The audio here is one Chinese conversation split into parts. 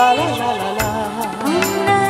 啦啦啦啦啦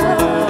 love.